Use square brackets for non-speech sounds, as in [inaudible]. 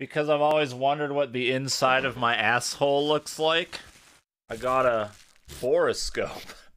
because I've always wondered what the inside of my asshole looks like. I got a borescope. [laughs]